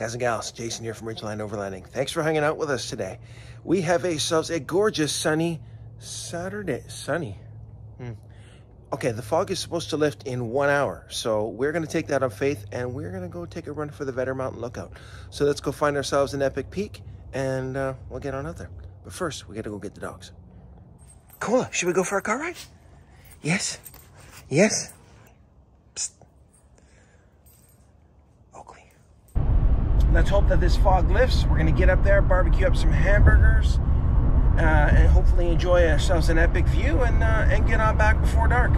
Guys and gals, Jason here from Ridgeline Overlanding. Thanks for hanging out with us today. We have ourselves a gorgeous sunny Saturday. Sunny. Hmm. Okay, the fog is supposed to lift in one hour, so we're going to take that on faith and we're going to go take a run for the Vedder Mountain Lookout. So let's go find ourselves an epic peak and uh, we'll get on out there. But first, we got to go get the dogs. Cola, should we go for a car ride? Yes? Yes? Psst. Oakley. Let's hope that this fog lifts. We're going to get up there, barbecue up some hamburgers, uh, and hopefully enjoy ourselves an epic view and, uh, and get on back before dark.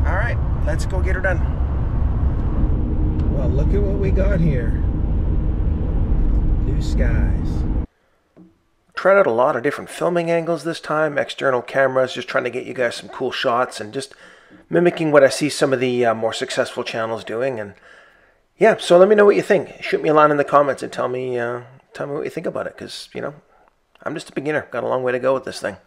All right, let's go get her done. Well, look at what we got here. Blue skies. Tried out a lot of different filming angles this time, external cameras, just trying to get you guys some cool shots and just mimicking what I see some of the uh, more successful channels doing. And yeah, so let me know what you think. Shoot me a line in the comments and tell me, uh, tell me what you think about it, because you know, I'm just a beginner. Got a long way to go with this thing.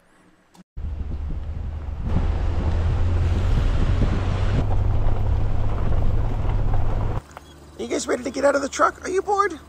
Are you guys ready to get out of the truck? Are you bored?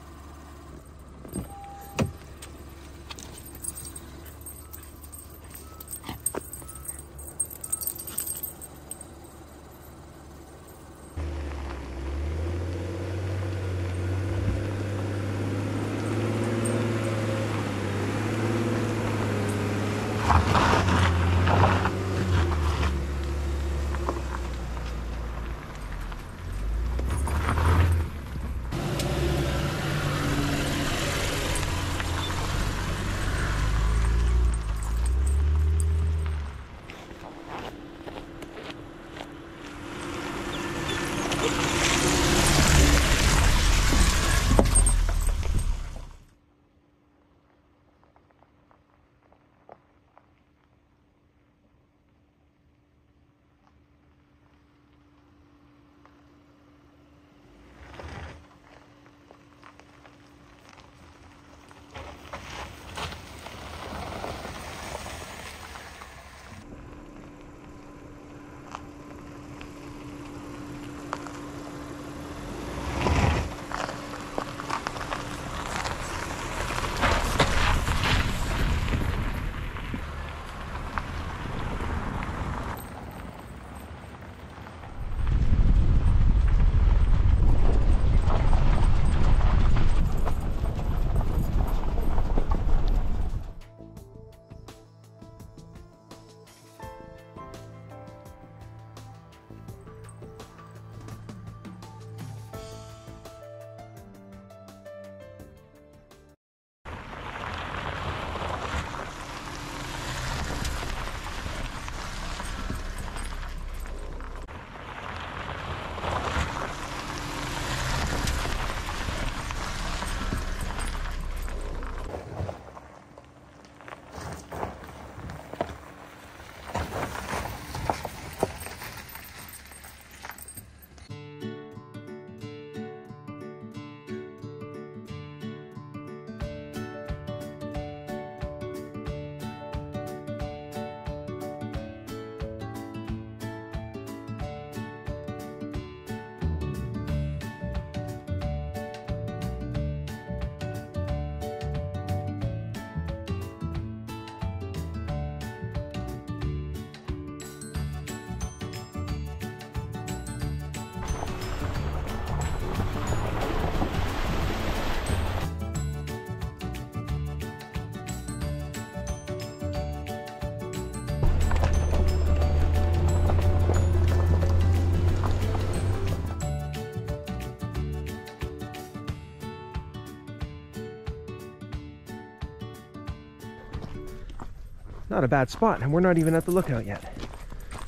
Not a bad spot, and we're not even at the lookout yet.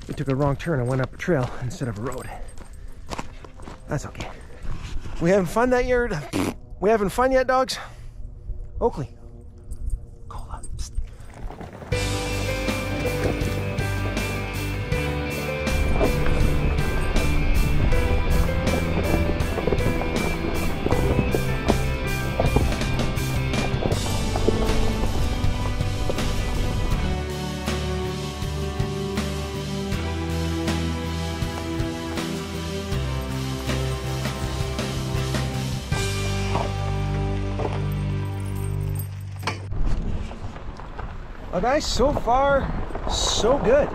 We took a wrong turn and went up a trail instead of a road. That's okay. We having fun that year? We having fun yet, dogs? Oakley. Well, guys, so far, so good.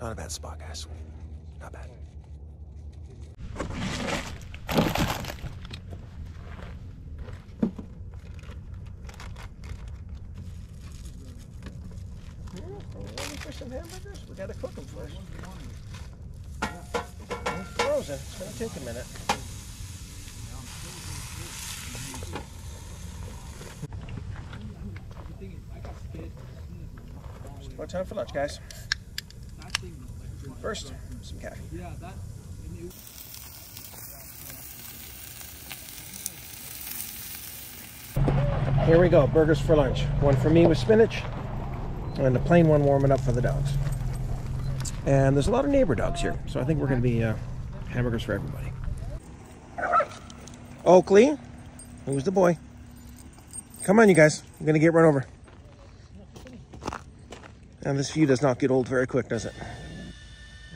Not a bad spot, guys. Not bad. for some hamburgers? We gotta cook them first. They're frozen. It's gonna take a minute. What time for lunch, guys? First, some caffeine. Here we go, burgers for lunch. One for me with spinach, and the plain one warming up for the dogs. And there's a lot of neighbor dogs here, so I think we're going to be uh, hamburgers for everybody. Oakley, who's the boy? Come on, you guys. I'm going to get run over. And this view does not get old very quick, does it?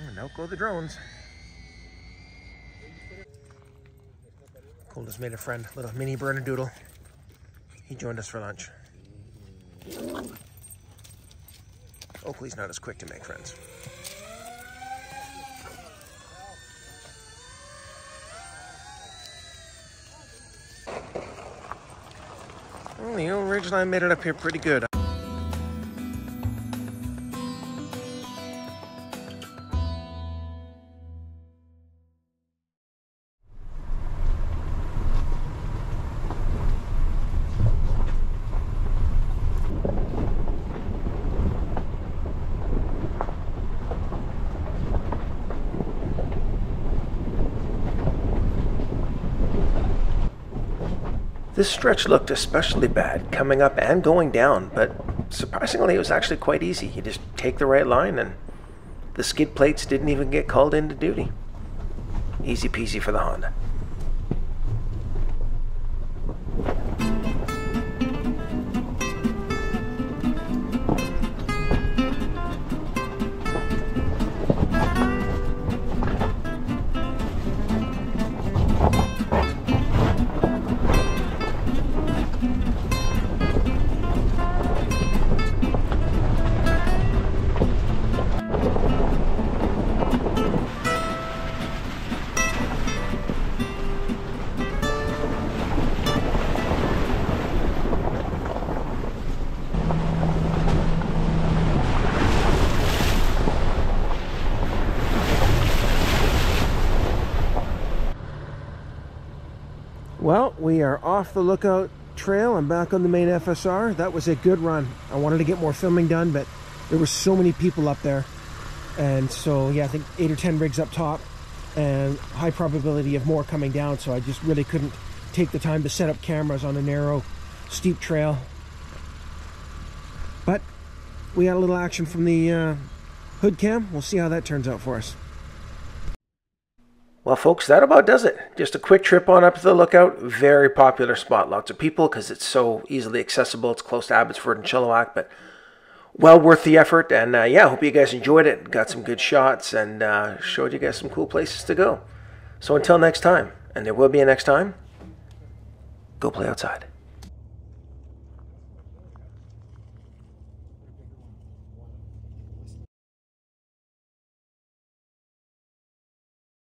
And out go the drones. Cole just made a friend, little mini Bernedoodle. He joined us for lunch. Oakley's not as quick to make friends. Well, the old Ridgeline made it up here pretty good. This stretch looked especially bad coming up and going down, but surprisingly it was actually quite easy. You just take the right line and the skid plates didn't even get called into duty. Easy peasy for the Honda. We are off the lookout trail I'm back on the main FSR. That was a good run. I wanted to get more filming done, but there were so many people up there. And so, yeah, I think eight or 10 rigs up top and high probability of more coming down. So I just really couldn't take the time to set up cameras on a narrow, steep trail. But we got a little action from the uh, hood cam. We'll see how that turns out for us. Well, folks, that about does it. Just a quick trip on up to the lookout. Very popular spot. Lots of people because it's so easily accessible. It's close to Abbotsford and Chilliwack, but well worth the effort. And uh, yeah, hope you guys enjoyed it. Got some good shots and uh, showed you guys some cool places to go. So until next time, and there will be a next time, go play outside.